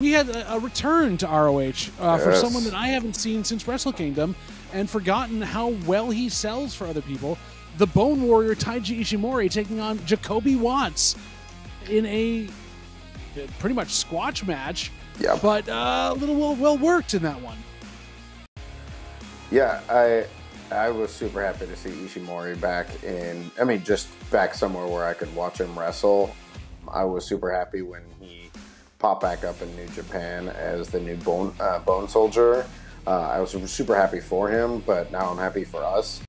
we had a, a return to ROH uh, for someone that I haven't seen since Wrestle Kingdom and forgotten how well he sells for other people. The Bone Warrior Taiji Ishimori taking on Jacoby Watts in a pretty much squash match, Yep. but uh, a little well, well worked in that one. Yeah, I I was super happy to see Ishimori back in. I mean, just back somewhere where I could watch him wrestle. I was super happy when he popped back up in New Japan as the new Bone uh, Bone Soldier. Uh, I was super happy for him, but now I'm happy for us